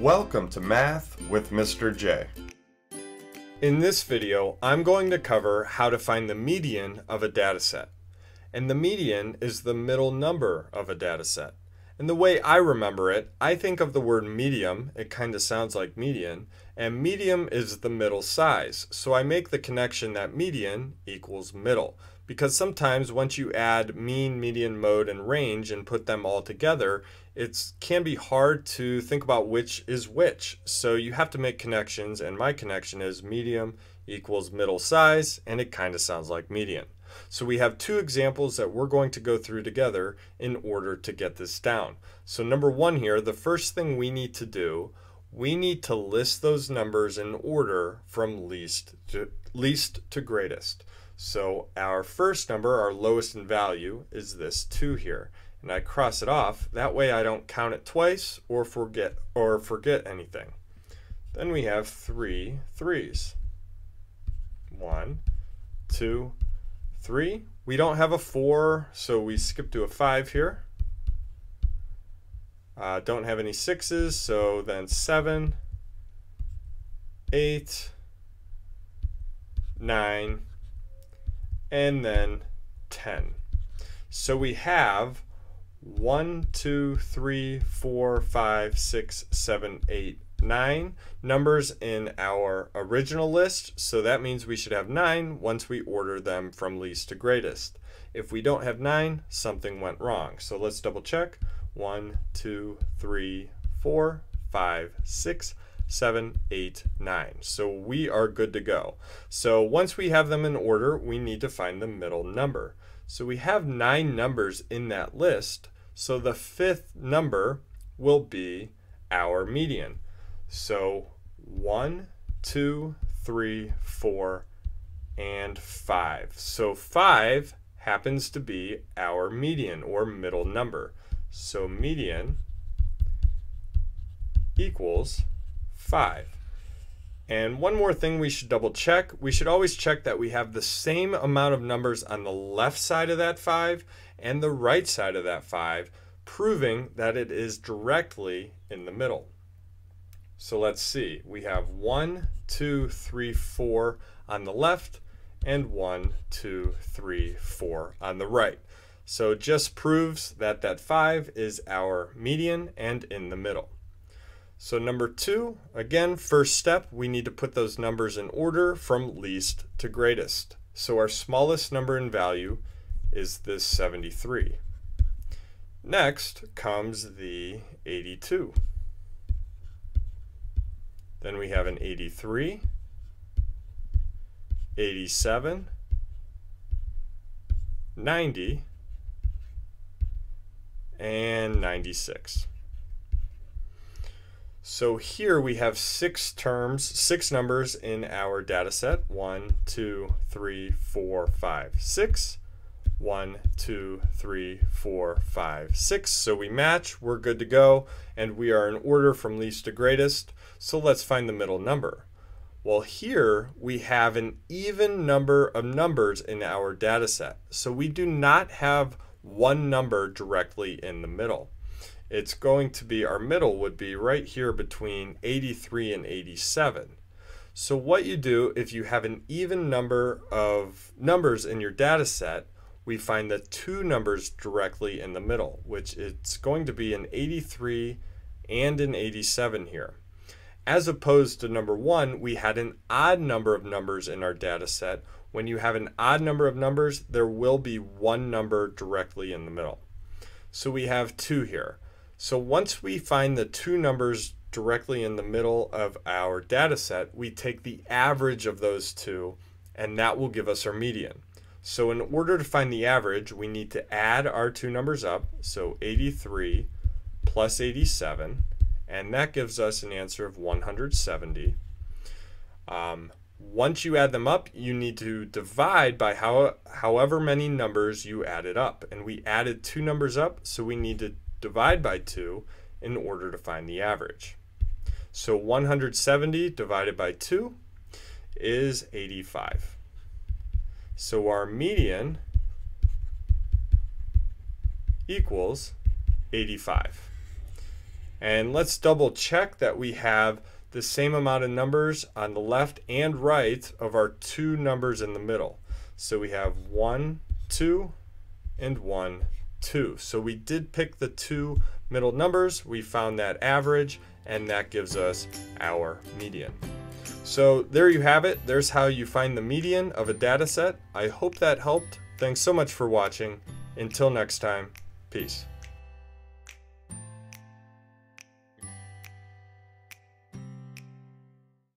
Welcome to Math with Mr. J. In this video, I'm going to cover how to find the median of a dataset. And the median is the middle number of a dataset. And the way I remember it, I think of the word medium, it kind of sounds like median, and medium is the middle size. So I make the connection that median equals middle. Because sometimes once you add mean, median, mode, and range and put them all together, it can be hard to think about which is which. So you have to make connections, and my connection is medium equals middle size, and it kind of sounds like median. So we have two examples that we're going to go through together in order to get this down. So number one here, the first thing we need to do, we need to list those numbers in order from least to, least to greatest. So our first number, our lowest in value, is this 2 here. And I cross it off. That way I don't count it twice or forget or forget anything. Then we have three threes. One, two, three. We don't have a four, so we skip to a five here. Uh, don't have any sixes, so then seven, eight, nine, and then 10. So we have one, two, three, four, five, six, seven, eight, nine numbers in our original list. So that means we should have nine once we order them from least to greatest. If we don't have nine, something went wrong. So let's double check. One, two, three, four, five, six, seven, eight, nine. So we are good to go. So once we have them in order, we need to find the middle number. So we have nine numbers in that list. So the fifth number will be our median. So one, two, three, four, and five. So five happens to be our median or middle number. So median equals 5. And one more thing we should double check. We should always check that we have the same amount of numbers on the left side of that 5 and the right side of that 5, proving that it is directly in the middle. So let's see. We have 1, 2, 3, 4 on the left and 1, 2, 3, 4 on the right. So just proves that that 5 is our median and in the middle. So number two, again, first step, we need to put those numbers in order from least to greatest. So our smallest number in value is this 73. Next comes the 82. Then we have an 83, 87, 90, and 96. So here we have six terms, six numbers in our data set. One, two, three, four, five, six. One, two, three, four, five, six. So we match, we're good to go, and we are in order from least to greatest. So let's find the middle number. Well, here we have an even number of numbers in our data set. So we do not have one number directly in the middle it's going to be, our middle would be right here between 83 and 87. So what you do if you have an even number of numbers in your data set, we find the two numbers directly in the middle, which it's going to be an 83 and an 87 here. As opposed to number one, we had an odd number of numbers in our data set. When you have an odd number of numbers, there will be one number directly in the middle. So we have two here. So once we find the two numbers directly in the middle of our data set, we take the average of those two, and that will give us our median. So in order to find the average, we need to add our two numbers up, so 83 plus 87, and that gives us an answer of 170. Um, once you add them up, you need to divide by how, however many numbers you added up. And we added two numbers up, so we need to divide by 2 in order to find the average. So 170 divided by 2 is 85. So our median equals 85. And let's double check that we have the same amount of numbers on the left and right of our two numbers in the middle. So we have 1, 2, and 1, 2. So we did pick the two middle numbers. We found that average, and that gives us our median. So there you have it. There's how you find the median of a data set. I hope that helped. Thanks so much for watching. Until next time, peace.